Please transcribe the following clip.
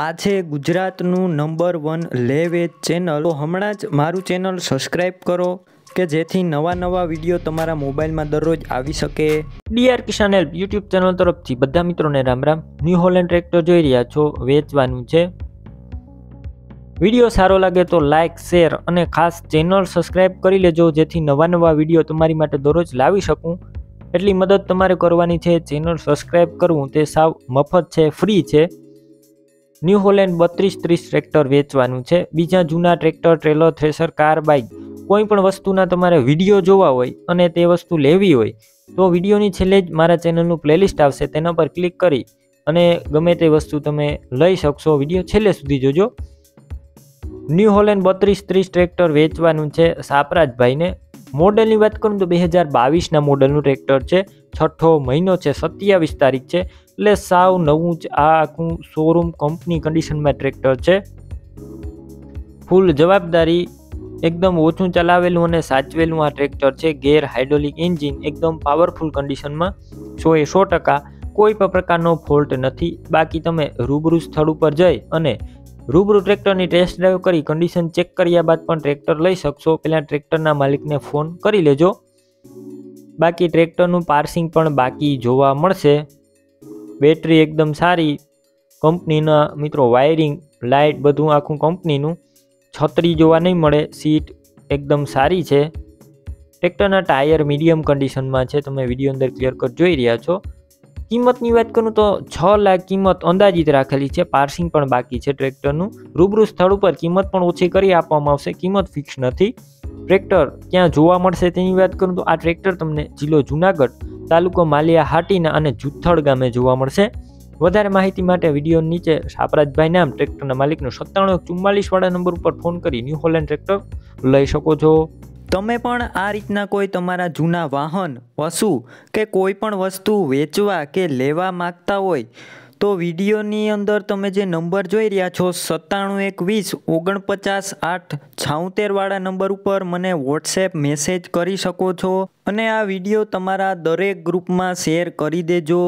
આ છે ગુજરાતનું નંબર વન લે વેજ ચેનલ. તો હમણાં જ મારું ચેનલ સબસ્ક્રાઈબ કરો કે જેથી નવા નવા વીડિયો તમારા મોબાઈલમાં દરરોજ આવી શકે. DR Kisan help YouTube channel તરફથી બધા મિત્રોને Ram Ram. New Holland tractor જોઈ રહ્યા છો, વેચવાનું છે. વીડિયો સારો લાગે તો લાઇક શેર અને ખાસ ચેનલ સબસ્ક્રાઈબ કરી લેજો જેથી નવા નવા વીડિયો તમારી માટે દરરોજ લાવી શકું. એટલી મદદ તમારે કરવાની છે, ચેનલ સબસ્ક્રાઈબ કરવું તે સાવ મફત છે, ફ્રી છે. ન્યૂ હોલેન્ડ બત્રીસ ત્રીસ ટ્રેક્ટર વેચવાનું છે. બીજા જૂના tractor, trailer, thresher, car, bike કોઈ પણ વસ્તુના તમારે વીડિયો જોવા હોય અને તે વસ્તુ લેવી હોય તો વિડીયોની છેલ્લે જ મારા ચેનલનું પ્લેલિસ્ટ આવશે તેના પર ક્લિક કરી અને ગમે તે વસ્તુ તમે લઈ શકશો, વીડિયો છેલ્લે સુધી જોજો. ન્યૂ હોલેન્ડ બત્રીસ ત્રીસ ટ્રેક્ટર વેચવાનું છે સાપરાજભાઈને. મોડલની વાત કરું તો બે હજાર બાવીસના મોડલનું ટ્રેક્ટર છે. છઠ્ઠો મહિનો છે, સત્યાવીસ તારીખ છે. એટલે સાવ નવું જ આ આખું શોરૂમ કંપની કન્ડિશનમાં ટ્રેક્ટર છે. ફૂલ જવાબદારી, એકદમ ઓછું ચલાવેલું અને સાચવેલું આ ટ્રેક્ટર છે. ગેર હાઇડ્રોલિક એન્જિન એકદમ પાવરફુલ કન્ડિશનમાં સો એ સો ટકા કોઈ પણ પ્રકારનો ફોલ્ટ નથી. બાકી તમે રૂબરૂ સ્થળ ઉપર જઈ અને રૂબરૂ ટ્રેક્ટરની ટેસ્ટ ડ્રાઈવ કરી કન્ડિશન ચેક કર્યા બાદ પણ ટ્રેક્ટર લઈ શકશો. પહેલાં ટ્રેક્ટરના માલિકને ફોન કરી લેજો. બાકી ટ્રેક્ટરનું પાર્સિંગ પણ બાકી જોવા મળશે. બેટરી એકદમ સારી. કંપનીના મિત્રો વાયરિંગ લાઇટ બધું આખું કંપનીનું. છત્રી જોવા નહીં મળે. સીટ એકદમ સારી છે. ટ્રેક્ટરના ટાયર મીડિયમ કન્ડિશનમાં છે. તમે વીડિયો અંદર ક્લિયર કટ જોઈ રહ્યા છો. કિંમતની વાત કરું તો છ લાખ કિંમત અંદાજિત રાખેલી છે. પાર્સિંગ પણ બાકી છે ટ્રેક્ટરનું. રૂબરૂ સ્થળ ઉપર કિંમત પણ ઓછી કરી આપવામાં આવશે. કિંમત ફિક્સ નથી. ટ્રેક્ટર ક્યાં જોવા મળશે તેની વાત કરું તો આ ટ્રેક્ટર તમને જિલ્લો જુનાગઢ તાલુકો માલિયા હાટીના અને જુથ્થડ ગામે જોવા મળશે. વધારે માહિતી માટે વીડિયો નીચે સાપરાજભાઈ નામ ટ્રેક્ટરના માલિકનો સત્તાણું ચુમ્માલીસ વાળા નંબર ઉપર ફોન કરી ન્યૂ હોલેન્ડ ટ્રેક્ટર લઈ શકો છો. તમે પણ આ રીતના કોઈ તમારા જૂના વાહન, પશુ કે કોઈ પણ વસ્તુ વેચવા કે લેવા માંગતા હોય, તો વિડીયોની અંદર તમે જે નંબર જોઈ રહ્યા છો, સત્તાણું એક વીસ ઓગણપચાસ આઠ છાઉતેરવાળા નંબર ઉપર મને વોટ્સએપ મેસેજ કરી શકો છો અને આ વીડિયો તમારા દરેક ગ્રુપમાં શેર કરી દેજો.